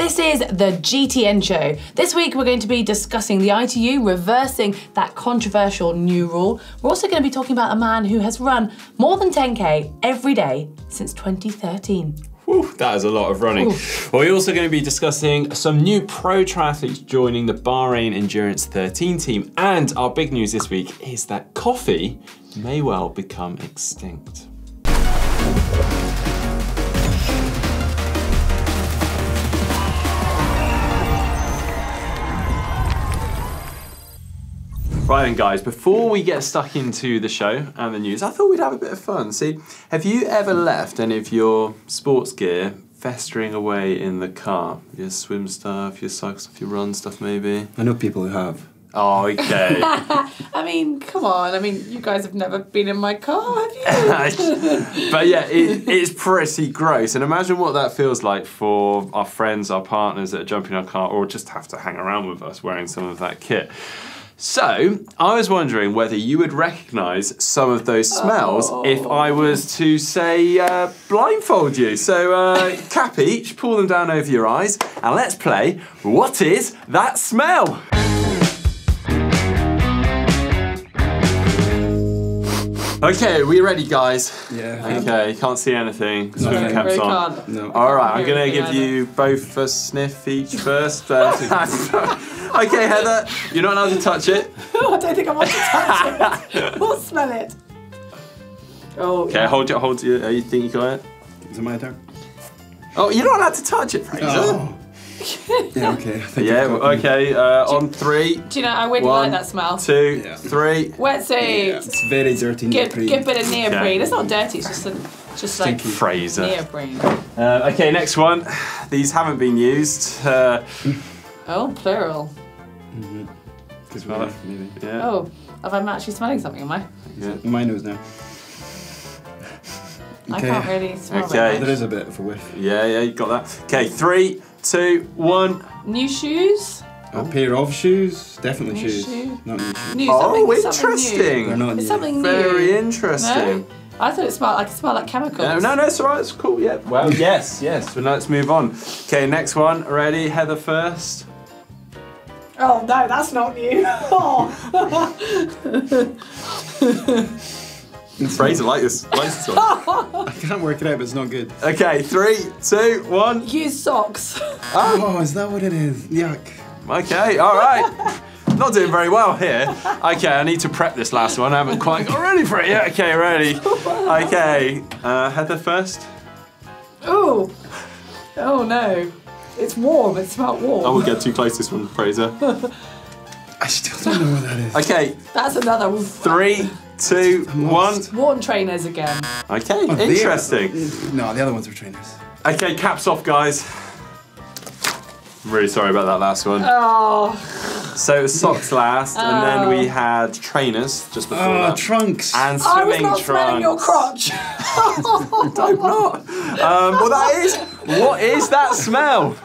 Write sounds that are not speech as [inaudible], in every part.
This is the GTN show. This week we're going to be discussing the ITU reversing that controversial new rule. We're also going to be talking about a man who has run more than 10k every day since 2013. Whew, that is a lot of running. Well, we're also going to be discussing some new pro triathletes joining the Bahrain Endurance 13 team. And our big news this week is that coffee may well become extinct. Right then, guys, before we get stuck into the show and the news, I thought we'd have a bit of fun. See, have you ever left any of your sports gear festering away in the car? Your swim stuff, your cycle stuff, your run stuff, maybe? I know people who have. Oh, okay. [laughs] I mean, come on. I mean, you guys have never been in my car, have you? [laughs] but yeah, it, it's pretty gross. And imagine what that feels like for our friends, our partners that are jumping in our car or just have to hang around with us wearing some of that kit. So, I was wondering whether you would recognise some of those smells Oh. if I was to say uh, blindfold you. So, uh, cap each, pull them down over your eyes, and let's play What is that smell? Okay, we ready, guys? Yeah. Okay, can't see anything. Swim Okay. caps Very on. can't. No. All right, I'm gonna give either. you both a sniff each [laughs] first. Uh, [laughs] okay, Heather, you're not allowed to touch it. [laughs] I don't think I want to touch it. We'll smell it. Oh, Okay, hold it, hold it. Uh, you think you got it? Is it my turn? Oh, you're not allowed to touch it, Fraser. Oh. [laughs] yeah, okay. I Yeah, you've got me. okay. Uh, on three, Do you know, I really One, like that smell. two, Yeah. three. Wetsuit. Yeah, it's very dirty Good, neoprene. good bit of neoprene. Okay. It's not dirty, it's just, a, just like Stinky. Fraser. neoprene. Uh, okay, next one. These haven't been used. Uh, Oh, plural. Because Smell we're it. maybe. yeah. Oh, have I actually smelling something, am I? yeah. My nose now. I Okay. can't really smell Okay. it. There is a bit of a whiff. Yeah, yeah, you got that. Okay, three, two, one. New shoes? A pair of shoes. Definitely New shoes. shoe. Not new shoes. New, Oh, something, something new. interesting. They're not It's new. something new. Very interesting. No? I thought it smelled like it smelled like chemicals. No, no, no, it's alright, it's cool, yeah. Well, [laughs] yes, yes. Well, now let's move on. Okay, next one. Ready? Heather first. Oh no, that's not new. Oh. [laughs] [laughs] Fraser, like this. Like this one. I can't work it out, but it's not good. Okay, three, two, one. Use socks. Oh, is that what it is? Yuck. Okay, alright. Not doing very well here. Okay, I need to prep this last one. I haven't quite got ready for it yet. Okay, ready. Okay, uh, Heather first. Ooh. Oh no. It's warm. It's about warm. I will get too close to this one, Fraser. [laughs] I still don't know what that is. Okay, That's another one. three, two, one. worn trainers again. Okay, Oh, there. interesting. No, the other ones were trainers. Okay, caps off, guys. I'm really sorry about that last one. Oh. So it was socks last, and then we had trainers just before Oh, that. trunks. and swimming I was swimming not smelling your trunks. crotch. [laughs] Hope not. Um, well, that is. What is that smell?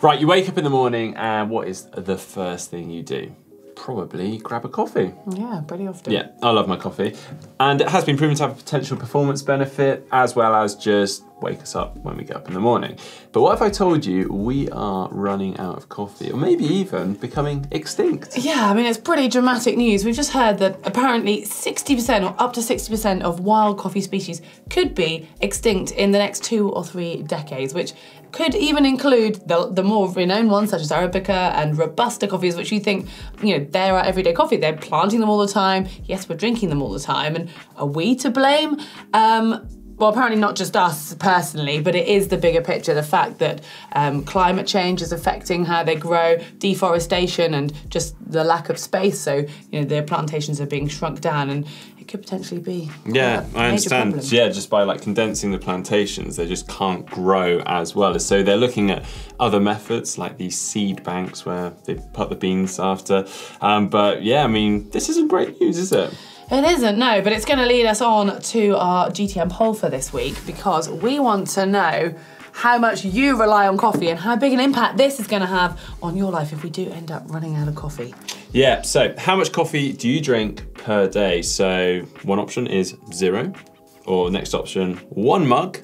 Right, you wake up in the morning, and what is the first thing you do? Probably grab a coffee. yeah, pretty often. Yeah, I love my coffee. And it has been proven to have a potential performance benefit as well as just wake us up when we get up in the morning. But what if I told you we are running out of coffee or maybe even becoming extinct? Yeah, I mean, it's pretty dramatic news. We've just heard that apparently 60% or up to 60% of wild coffee species could be extinct in the next two or three decades, which could even include the, the more renowned ones such as Arabica and Robusta coffees, which you think, you know, they're our everyday coffee. They're planting them all the time. Yes, we're drinking them all the time. And are we to blame? Um, well, apparently not just us personally, but it is the bigger picture. The fact that um, climate change is affecting how they grow, deforestation, and just the lack of space. So you know their plantations are being shrunk down, and could potentially be Yeah, a I major understand. problem. Yeah, just by like condensing the plantations, they just can't grow as well. So they're looking at other methods like these seed banks where they put the beans after. Um, but yeah, I mean, this isn't great news, is it? It isn't, no, but it's going to lead us on to our GTN poll for this week because we want to know how much you rely on coffee and how big an impact this is going to have on your life if we do end up running out of coffee. Yeah, so how much coffee do you drink per day? So one option is zero, or next option, one mug,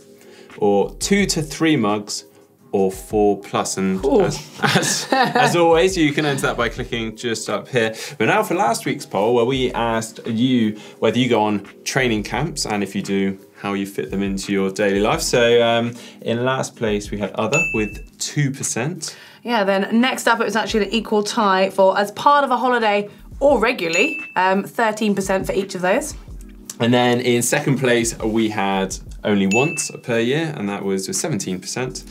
or two to three mugs, or four plus. And as, as, as [laughs] always, you can enter that by clicking just up here. But now for last week's poll, where we asked you whether you go on training camps, and if you do, how you fit them into your daily life. So um, in last place, we had other with 2%. Yeah, then next up, it was actually an equal tie for as part of a holiday or regularly, um, 13% for each of those. And then in second place, we had only once per year, and that was 17%.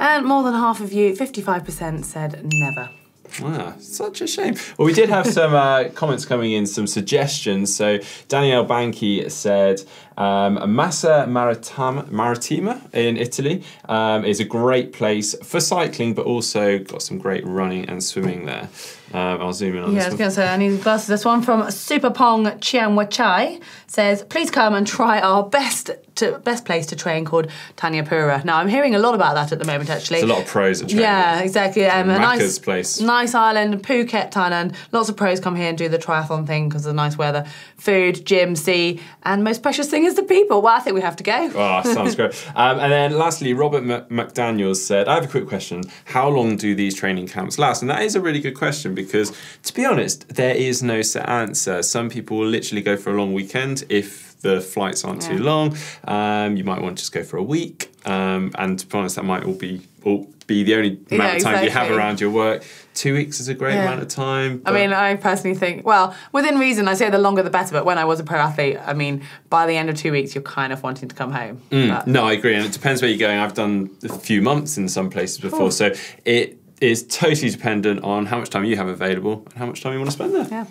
And more than half of you, 55%, said never. Wow, such a shame. Well, we did have some uh, comments coming in, some suggestions. So Danielle Banky said um, Massa Marittima, Marittima in Italy um, is a great place for cycling, but also got some great running and swimming there. Um, I'll zoom in on Yeah, I was going to say, I need glasses. This one from Super Pong Chiang Chai says, please come and try our best to, best place to train called Thanyapura. Now, I'm hearing a lot about that at the moment, actually. There's a lot of pros at training. Yeah, exactly. Um, a nice place. nice island, Phuket, Thailand. Lots of pros come here and do the triathlon thing because of the nice weather, food, gym, sea, and most precious thing is the people. Well, I think we have to go. Oh, sounds great. [laughs] Um, and then lastly, Robert M- McDaniels said, I have a quick question. How long do these training camps last? And that is a really good question because, to be honest, there is no set answer. Some people will literally go for a long weekend if the flights aren't too long. Um, you might want to just go for a week. Um, and to be honest, that might all be all be the only amount Yeah, of time you have around your work. Two weeks is a great Yeah. amount of time. I mean, I personally think, well, within reason, I say the longer the better, but when I was a pro athlete, I mean, by the end of two weeks, you're kind of wanting to come home. But- No, I agree, and it depends where you're going. I've done a few months in some places before, Ooh. so it is totally dependent on how much time you have available and how much time you want to spend there. Yeah.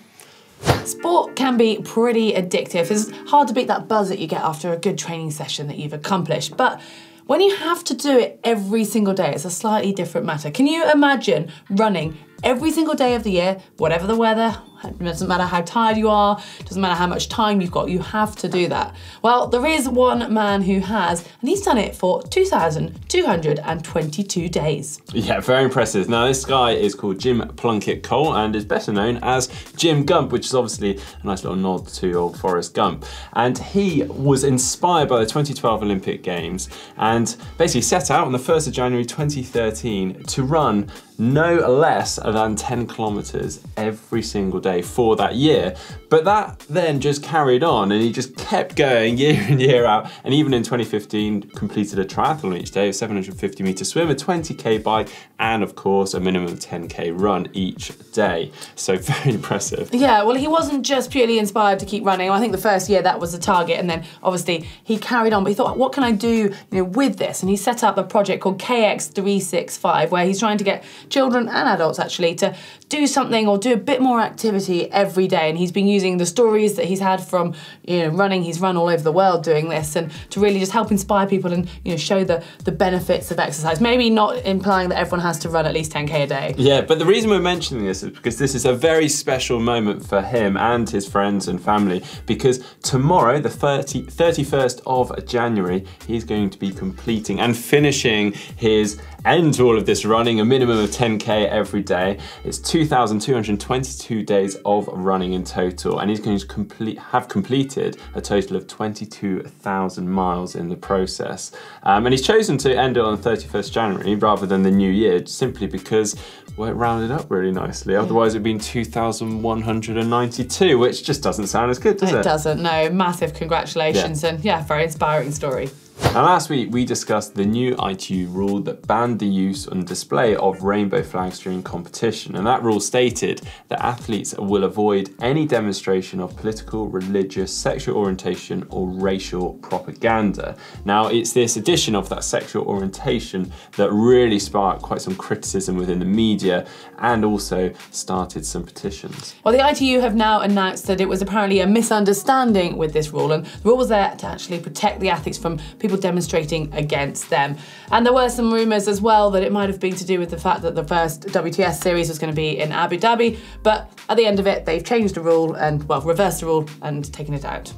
Sport can be pretty addictive. It's hard to beat that buzz that you get after a good training session that you've accomplished. But when you have to do it every single day, it's a slightly different matter. Can you imagine running every single day of the year, whatever the weather? It doesn't matter how tired you are, doesn't matter how much time you've got, you have to do that. Well, there is one man who has, and he's done it for 2,222 days. Yeah, very impressive. Now, this guy is called Jim Plunkett Cole and is better known as Jim Gump, which is obviously a nice little nod to old Forrest Gump. And he was inspired by the 2012 Olympic Games and basically set out on the 1st of January 2013 to run no less than 10 kilometers every single day for that year. But that then just carried on and he just kept going [laughs] year in, year out. And even in 2015, completed a triathlon each day, a 750 meter swim, a 20k bike, and of course, a minimum of 10k run each day. So [laughs] very impressive. Yeah, well, he wasn't just purely inspired to keep running. I think the first year that was the target, and then obviously he carried on. But he thought, what can I do, you know, with this? And he set up a project called KX365, where he's trying to get children and adults actually to do something or do a bit more activity every day. And he's been using the stories that he's had from, you know, running. He's run all over the world doing this, and to really just help inspire people and you know show the the benefits of exercise. Maybe not implying that everyone has to run at least 10k a day. Yeah, but the reason we're mentioning this is because this is a very special moment for him and his friends and family. Because tomorrow, the 30, 31st of January, he's going to be completing and finishing his end to all of this running, a minimum of 10k every day. It's 2,222 days of running in total, and he's going to complete have completed a total of 22,000 miles in the process. Um, and he's chosen to end it on the 31st January rather than the new year, simply because well, it rounded up really nicely. Otherwise, it'd been 2,192, which just doesn't sound as good, does it? It doesn't, no. Massive congratulations, and yeah, very inspiring story. Now, last week we discussed the new ITU rule that banned the use and display of rainbow flags during competition, and that rule stated that athletes will avoid any demonstration of political, religious, sexual orientation, or racial propaganda. Now, it's this addition of that sexual orientation that really sparked quite some criticism within the media and also started some petitions. Well, the ITU have now announced that it was apparently a misunderstanding with this rule, and the rule was there to actually protect the athletes from people demonstrating against them. And there were some rumours as well that it might have been to do with the fact that the first WTS series was going to be in Abu Dhabi, but at the end of it, they've changed the rule and, well, reversed the rule and taken it out.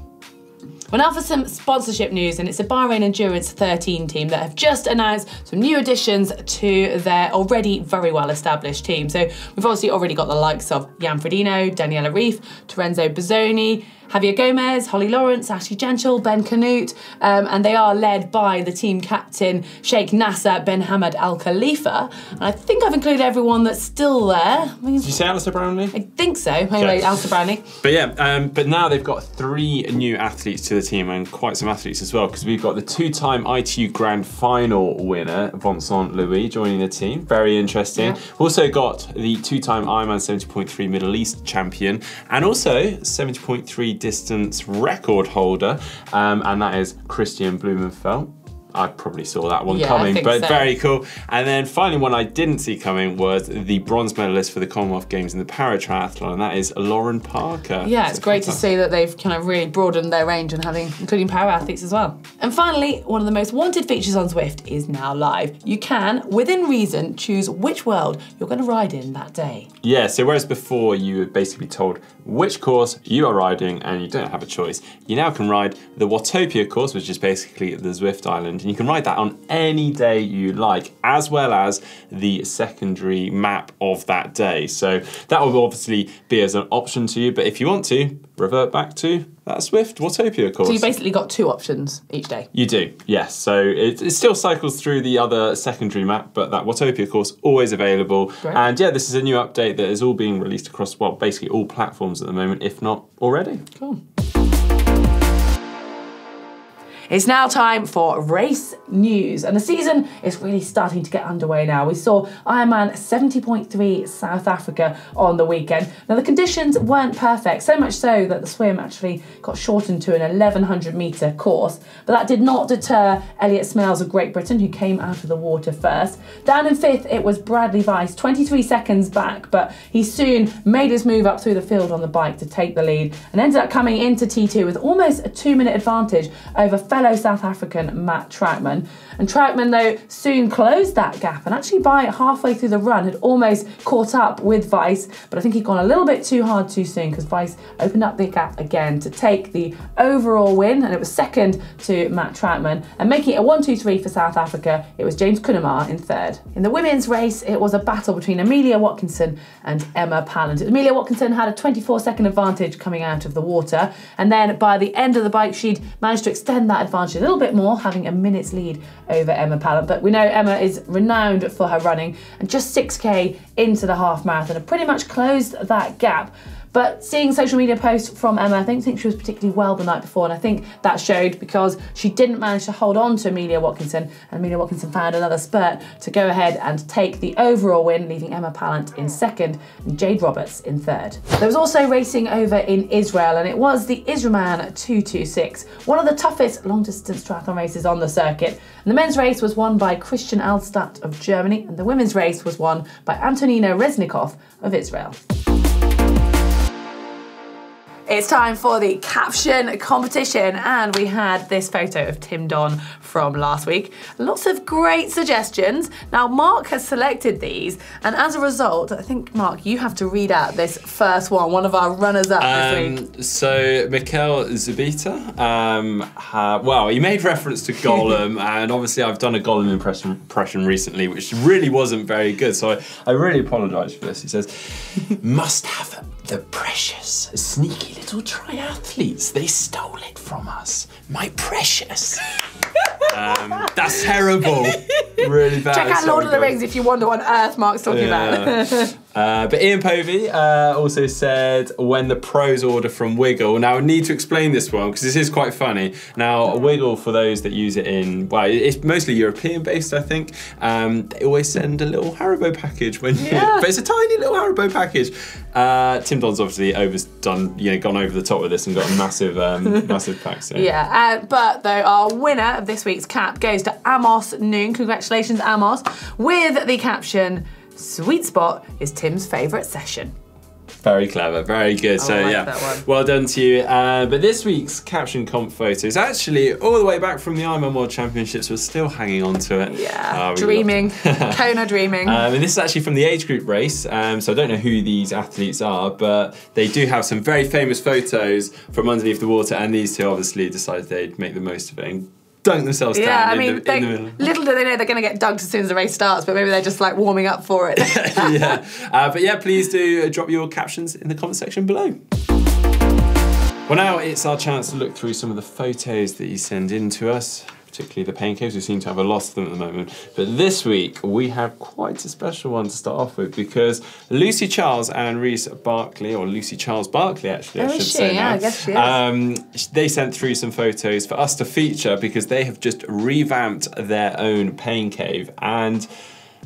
Well, now for some sponsorship news, and it's the Bahrain Endurance 13 team that have just announced some new additions to their already very well established team. So we've obviously already got the likes of Jan Daniela Ryf, Terenzo Bozzone, Javier Gomez, Holly Lawrence, Ashleigh Gentle, Ben Kanute, um, and they are led by the team captain Sheikh Nasser Ben Hamad Al Khalifa. And I think I've included everyone that's still there. I, mean, Did you say Alistair Brownlee? I think so. Anyway, Okay. Alistair Brownlee. But yeah, um, but now they've got three new athletes to the team and quite some athletes as well because we've got the two-time ITU Grand Final winner Vincent Luis joining the team. Very interesting. Yeah. We've also got the two-time Ironman 70.3 Middle East champion and also 70.3 distance record holder, um, and that is Kristian Blummenfelt. I probably saw that one Yeah, coming, but so. very cool. And then finally, one I didn't see coming was the bronze medalist for the Commonwealth Games in the para triathlon, and that is Lauren Parker. Yeah, it's So great to see that they've kind of really broadened their range and having, including para athletes as well. And finally, one of the most wanted features on Zwift is now live. You can, within reason, choose which world you're going to ride in that day. Yeah, so whereas before you were basically told which course you are riding and you don't have a choice, you now can ride the Watopia course, which is basically the Zwift Island, and you can ride that on any day you like, as well as the secondary map of that day. So that will obviously be as an option to you, but if you want to, revert back to that Zwift Watopia course. So you basically got two options each day. You do, yes. So it, it still cycles through the other secondary map, but that Watopia course always available. Great. And yeah, this is a new update that is all being released across well, basically all platforms at the moment, if not already. Cool. It's now time for race news, and the season is really starting to get underway now. We saw Ironman 70.3 South Africa on the weekend. Now, the conditions weren't perfect, so much so that the swim actually got shortened to an 1100 metre course, but that did not deter Elliot Smales of Great Britain, who came out of the water first. Down in fifth, it was Bradley Weiss, 23 seconds back, but he soon made his move up through the field on the bike to take the lead and ended up coming into T2 with almost a two minute advantage over fellow South African Matt Trautman. And Trautman, though, soon closed that gap and actually by halfway through the run had almost caught up with Weiss, but I think he'd gone a little bit too hard too soon because Weiss opened up the gap again to take the overall win and it was second to Matt Trautman and making it a 1 2 3 for South Africa. It was James Cunnama in third. In the women's race, it was a battle between Amelia Watkinson and Emma Pallant. Amelia Watkinson had a 24 second advantage coming out of the water, and then by the end of the bike, she'd managed to extend that advantage a little bit more, having a minute's lead over Emma Pallant. But we know Emma is renowned for her running, and just 6k into the half marathon have pretty much closed that gap. But seeing social media posts from Emma, I don't think she was particularly well the night before, and I think that showed because she didn't manage to hold on to Amelia Watkinson, and Amelia Watkinson found another spurt to go ahead and take the overall win, leaving Emma Pallant in second and Jade Roberts in third. There was also racing over in Israel, and it was the Israelman 226, one of the toughest long distance triathlon races on the circuit. And the men's race was won by Christian Alstadt of Germany, and the women's race was won by Antonina Reznikov of Israel. It's time for the caption competition, and we had this photo of Tim Don from last week. Lots of great suggestions. Now, Mark has selected these, and as a result, I think, Mark, you have to read out this first one, one of our runners up this week. Um, so Mikel Zabita, um, well, he made reference to Gollum, [laughs] and obviously I've done a Gollum impression, impression recently, which really wasn't very good. So I, I really apologise for this. He says, "Must have the precious, sneaky little triathletes. They stole it from us, my precious." um, that's terrible. Really bad. Check out Lord of the. Rings if you wonder what on earth Mark's talking about. [laughs] Uh, but Ian Povey uh, also said when the pros order from Wiggle. Now I need to explain this one because this is quite funny. Now Wiggle, for those that use it in, well, it's mostly European based, I think. Um, they always send a little Haribo package when, you, Yeah. [laughs] but it's a tiny little Haribo package. Uh, Tim Don's obviously overdone, you know, gone over the top with this and got a massive, um, [laughs] massive pack. So. Yeah, uh, but though our winner of this week's cap goes to Amos Noon. Congratulations, Amos, with the caption "Sweet Spot is Tim's favourite session." Very clever, very good. so like yeah, that one. well done to you. Uh, but this week's caption comp photo is actually all the way back from the Ironman World Championships. We're still hanging on to it. Yeah, Uh, dreaming. [laughs] Kona dreaming. Um, and this is actually from the age group race, um, so I don't know who these athletes are, but they do have some very famous photos from underneath the water, and these two obviously decided they'd make the most of it dunk themselves yeah, down I in, mean, the, they, in the middle. little do they know they're going to get dunked as soon as the race starts, but maybe they're just like warming up for it. [laughs] yeah, uh, but yeah, please do uh, drop your captions in the comment section below. Well, now it's our chance to look through some of the photos that you send in to us, particularly the pain caves. We seem to have a lot of them at the moment. But this week, we have quite a special one to start off with because Lucy Charles and Reece Barclay, or Lucy Charles Barclay, actually, I Oh, should she? say. Yeah, now, I guess she is. Um, they sent through some photos for us to feature because they have just revamped their own pain cave. And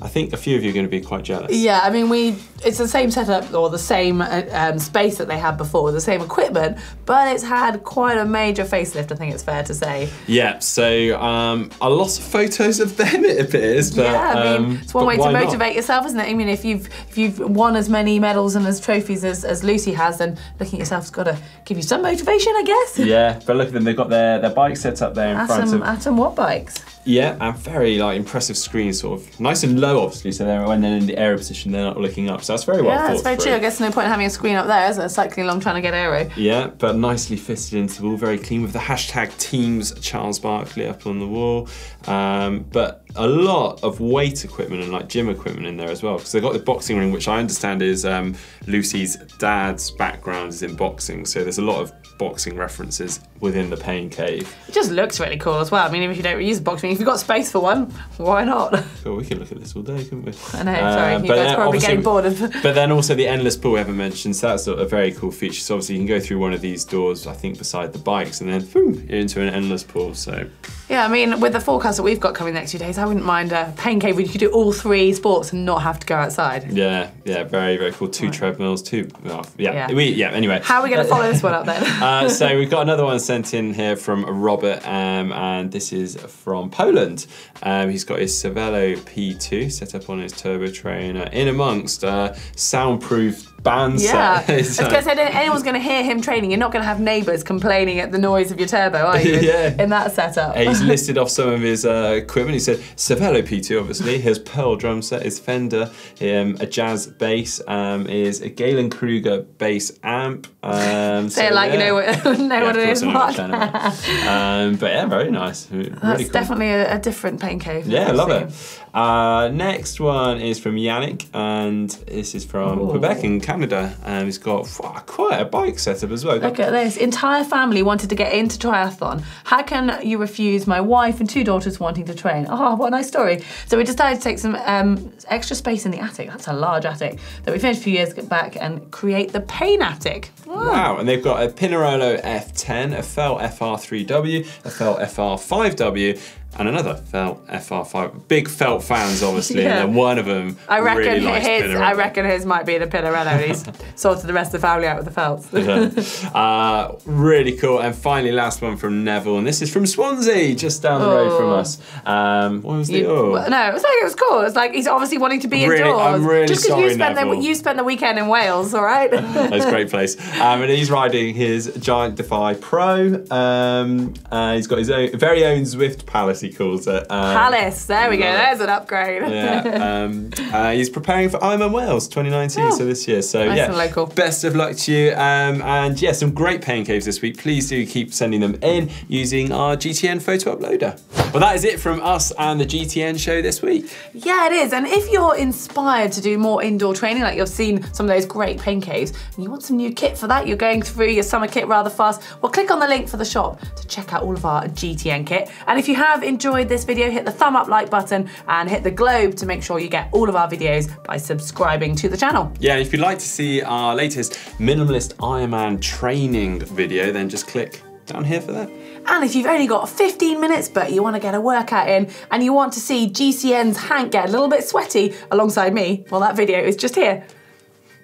I think a few of you are going to be quite jealous. Yeah, I mean, we it's the same setup or the same uh, um, space that they had before, the same equipment, but it's had quite a major facelift. I think it's fair to say. Yeah, so um, a lot of photos of them, [laughs] it appears. But, yeah, I mean, um, it's one way to why not? motivate yourself, isn't it? I mean, if you've if you've won as many medals and as trophies as, as Lucy has, then looking at yourself's got to give you some motivation, I guess. Yeah, but look at them. They've got their, their bike set up there in front Atom, of. Atom what bikes? Yeah, and very like impressive screens, sort of nice and low, obviously. So they're when they're in the aero position, they're not looking up. So that's very well yeah, thought that's very through. true. I guess no point in having a screen up there, is there? Cycling along trying to get aero. Yeah, but nicely fitted into the wall, very clean with the hashtag Teams Charles Barclay up on the wall. Um, but a lot of weight equipment and like gym equipment in there as well, because they've got the boxing ring, which I understand is um, Lucy's dad's background is in boxing. So there's a lot of boxing references within the pain cave. It just looks really cool as well. I mean, even if you don't use boxing, if you've got space for one, why not? [laughs] Well, we could look at this all day, couldn't we? I know, sorry, you but guys then probably getting bored of. [laughs] But then also the endless pool we haven't mentioned, so that's a a very cool feature. So obviously you can go through one of these doors, I think, beside the bikes, and then boom, you're into an endless pool. So Yeah, I mean, with the forecast that we've got coming the next few days, I wouldn't mind a pain cave where you could do all three sports and not have to go outside. yeah, yeah, very very cool. Two treadmills, two. well, yeah, Yeah. we yeah. Anyway, How are we going to follow this one up then? [laughs] uh, so we've got another one sent in here from Robert, um, and this is from Poland. Um, he's got his Cervelo P2 set up on his turbo trainer in amongst uh, soundproof band yeah. set. [laughs] I was going to say, if anyone's going to hear him training, you're not going to have neighbours complaining at the noise of your turbo, are you? [laughs] Yeah. In that setup. Uh, He's [laughs] listed off some of his uh, equipment. He said Cervelo P2, obviously, his Pearl drum set, his Fender, um, a jazz bass, um, is a Gallien-Krueger bass amp. Um, Say it so, like you know what, know Yeah, what it is. What Mark. you're talking about. um, but yeah, very nice. Really That's cool. definitely a, a different pain cave. Yeah, I love it. Uh, next one is from Yannick, and this is from Ooh. Quebec in Canada. And he's got wow, quite a bike setup as well. Look at this. Entire family wanted to get into triathlon. How can you refuse my wife and two daughters wanting to train? Oh, what a nice story. So we decided to take some um, extra space in the attic. That's a large attic that we finished a few years back and create the pain attic. Wow, and they've got a Pinarello F10, a Felt FR3W, a Felt FR5W, and another Felt FR5. Big Felt fans, obviously, [laughs] Yeah. and then one of them I reckon really likes his. Pinarello. I reckon his might be the Pinarello. He's [laughs] sorted the rest of the family out with the felts. [laughs] uh, really cool. And finally, last one from Neville, and this is from Swansea, just down the road from Oh. us. Um, what was the? You- oh. no, it was like it was cool. It's like he's obviously wanting to be Really- indoors. I'm really Just because sorry, you spent the you spent the weekend in Wales, all right? That's a great place. Um, and he's riding his Giant Defy Pro. Um, uh, he's got his own very own Zwift Palace, he calls it. Um, Palace. There we go. There's an upgrade. yeah, [laughs] um, uh, he's preparing for Ironman Wales 2019, Oh. so this year. So Nice yeah, local. best of luck to you. Um, and yeah, some great pain caves this week. Please do keep sending them in using our GTN photo uploader. Well, that is it from us and the GTN show this week. Yeah, it is. And if you're inspired to do more indoor training, like you've seen some of those great pain caves, and you want some new kit for that, you're going through your summer kit rather fast, well, click on the link for the shop to check out all of our GTN kit. And if you have enjoyed this video, hit the thumb up like button and hit the globe to make sure you get all of our videos by subscribing to the channel. Yeah, if you'd like to see our latest minimalist Ironman training video, then just click down here for that. And if you've only got 15 minutes but you want to get a workout in and you want to see GCN's Hank get a little bit sweaty alongside me, well, that video is just here.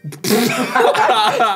[laughs]